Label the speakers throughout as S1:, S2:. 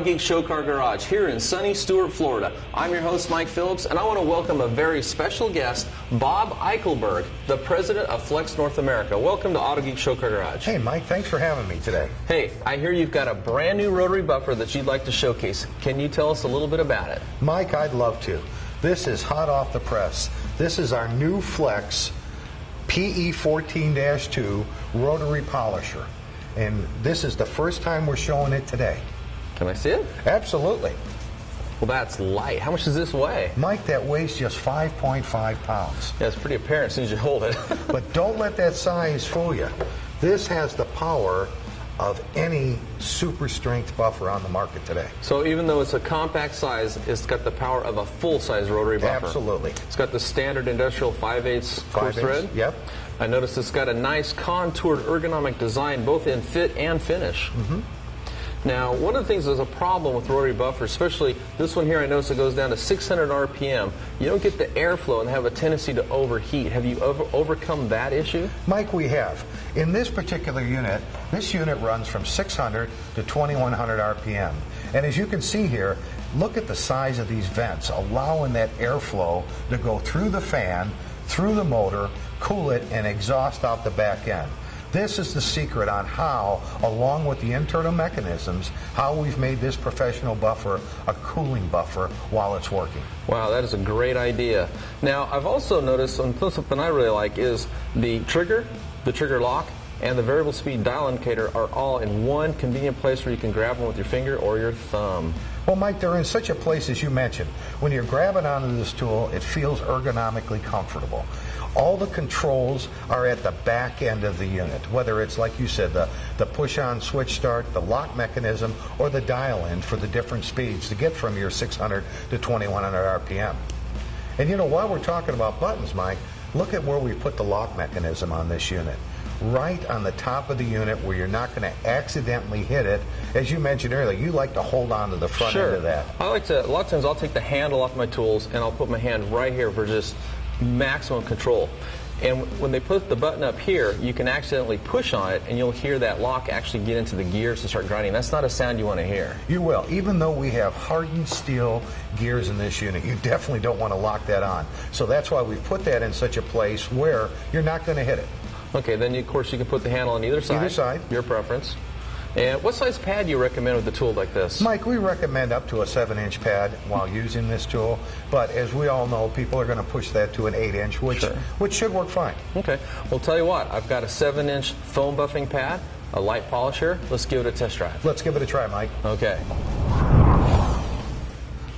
S1: Autogeek Show Car Garage here in sunny Stuart, Florida. I'm your host, Mike Phillips, and I want to welcome a very special guest, Bob Eichelberg, the president of Flex North America. Welcome to Autogeek Show Car Garage.
S2: Hey, Mike, thanks for having me today.
S1: Hey, I hear you've got a brand new rotary buffer that you'd like to showcase. Can you tell us a little bit about it?
S2: Mike, I'd love to. This is hot off the press. This is our new Flex PE 14 2 rotary polisher. And this is the first time we're showing it today.
S1: Can I see it?
S2: Absolutely.
S1: Well, that's light. How much does this weigh?
S2: Mike, that weighs just 5.5 pounds.
S1: Yeah, it's pretty apparent as soon as you hold it.
S2: but don't let that size fool you. This has the power of any super strength buffer on the market today.
S1: So even though it's a compact size, it's got the power of a full size rotary buffer.
S2: Absolutely.
S1: It's got the standard industrial 5 8 coarse thread.
S2: Yep.
S1: I noticed it's got a nice contoured ergonomic design both in fit and finish.
S2: Mm-hmm.
S1: Now, one of the things that's a problem with rotary buffer, especially this one here, I notice it goes down to 600 RPM. You don't get the airflow and have a tendency to overheat. Have you over overcome that issue?
S2: Mike, we have. In this particular unit, this unit runs from 600 to 2100 RPM. And as you can see here, look at the size of these vents, allowing that airflow to go through the fan, through the motor, cool it, and exhaust out the back end. This is the secret on how, along with the internal mechanisms, how we've made this professional buffer a cooling buffer while it's working.
S1: Wow, that is a great idea. Now, I've also noticed something I really like is the trigger, the trigger lock, and the variable speed dial indicator are all in one convenient place where you can grab them with your finger or your thumb.
S2: Well, Mike, they're in such a place as you mentioned. When you're grabbing onto this tool, it feels ergonomically comfortable. All the controls are at the back end of the unit, whether it's, like you said, the, the push on switch start, the lock mechanism, or the dial in for the different speeds to get from your 600 to 2100 RPM. And you know, while we're talking about buttons, Mike, look at where we put the lock mechanism on this unit right on the top of the unit where you're not going to accidentally hit it. As you mentioned earlier, you like to hold on to the front
S1: sure.
S2: end of that.
S1: I like to, a lot of times I'll take the handle off my tools and I'll put my hand right here for just maximum control. And when they put the button up here, you can accidentally push on it and you'll hear that lock actually get into the gears and start grinding. That's not a sound you want to hear.
S2: You will. Even though we have hardened steel gears in this unit, you definitely don't want to lock that on. So that's why we've put that in such a place where you're not going to hit it.
S1: Okay, then you, of course you can put the handle on either side.
S2: Either side.
S1: Your preference. And what size pad do you recommend with a tool like this?
S2: Mike, we recommend up to a 7-inch pad while using this tool, but as we all know, people are going to push that to an 8-inch, which,
S1: sure.
S2: which should work fine.
S1: Okay. Well, tell you what, I've got a 7-inch foam buffing pad, a light polisher. Let's give it a test drive.
S2: Let's give it a try, Mike.
S1: Okay.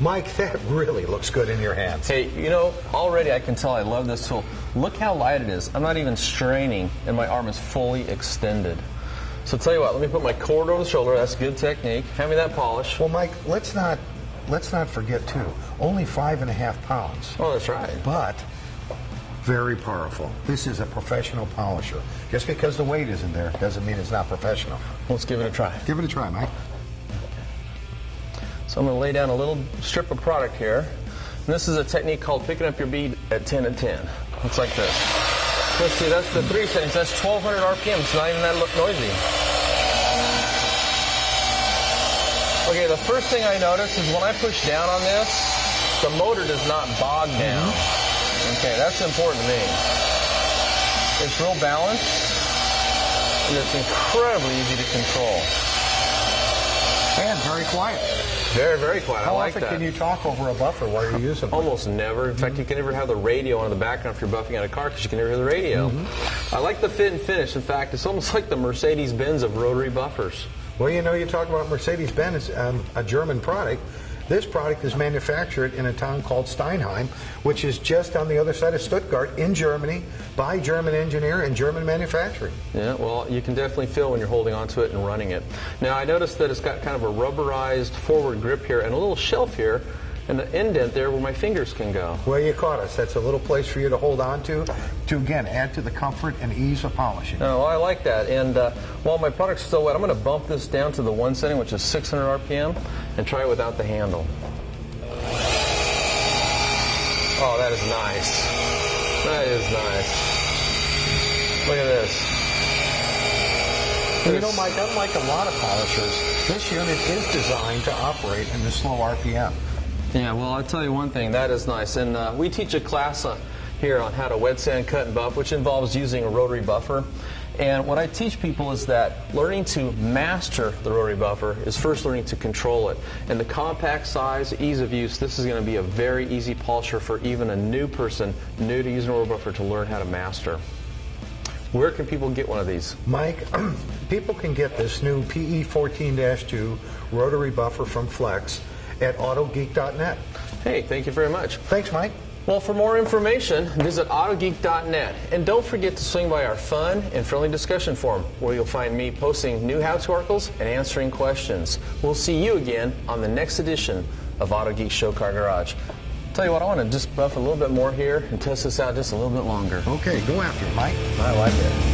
S2: Mike, that really looks good in your hands.
S1: Hey, you know, already I can tell I love this tool. Look how light it is. I'm not even straining, and my arm is fully extended. So tell you what, let me put my cord over the shoulder. That's good technique. Hand me that polish.
S2: Well, Mike, let's not let's not forget too. Only five and a half pounds.
S1: Oh, that's right.
S2: But very powerful. This is a professional polisher. Just because the weight isn't there doesn't mean it's not professional.
S1: Let's give it a try.
S2: Give it a try, Mike.
S1: So I'm going to lay down a little strip of product here. And this is a technique called picking up your bead at 10 and 10. Looks like this. Let's see, that's the three settings. That's 1200 RPM. It's not even that look noisy. Okay, the first thing I notice is when I push down on this, the motor does not bog mm-hmm. down. Okay, that's important to me. It's real balanced, and it's incredibly easy to control.
S2: And very quiet.
S1: Very, very quiet.
S2: How
S1: I like
S2: often
S1: that.
S2: can you talk over a buffer while you're using it?
S1: Almost never. In fact, you can never have the radio on in the background if you're buffing out a car because you can never hear the radio.
S2: Mm-hmm.
S1: I like the fit and finish. In fact, it's almost like the Mercedes-Benz of rotary buffers.
S2: Well, you know, you talk about Mercedes-Benz, um, a German product. This product is manufactured in a town called Steinheim, which is just on the other side of Stuttgart in Germany by German engineer and German manufacturing.
S1: Yeah, well, you can definitely feel when you're holding onto it and running it. Now, I noticed that it's got kind of a rubberized forward grip here and a little shelf here an indent there where my fingers can go.
S2: Well, you caught us. That's a little place for you to hold on to, to again add to the comfort and ease of polishing.
S1: Oh, I like that. And uh, while my product's still wet, I'm going to bump this down to the one setting, which is 600 RPM, and try it without the handle. Oh, that is nice. That is nice. Look at this.
S2: You know, Mike, unlike a lot of polishers, this unit is designed to operate in the slow RPM.
S1: Yeah, well, I'll tell you one thing. That is nice. And uh, we teach a class uh, here on how to wet sand, cut, and buff, which involves using a rotary buffer. And what I teach people is that learning to master the rotary buffer is first learning to control it. And the compact size, ease of use, this is going to be a very easy polisher for even a new person, new to using a rotary buffer, to learn how to master. Where can people get one of these?
S2: Mike, people can get this new PE 14-2 rotary buffer from Flex at autogeek.net.
S1: Hey, thank you very much.
S2: Thanks, Mike.
S1: Well, for more information, visit autogeek.net. And don't forget to swing by our fun and friendly discussion forum, where you'll find me posting new how to articles and answering questions. We'll see you again on the next edition of Autogeek Show Car Garage. Tell you what, I want to just buff a little bit more here and test this out just a little bit longer.
S2: Okay, go after it, Mike.
S1: I like it.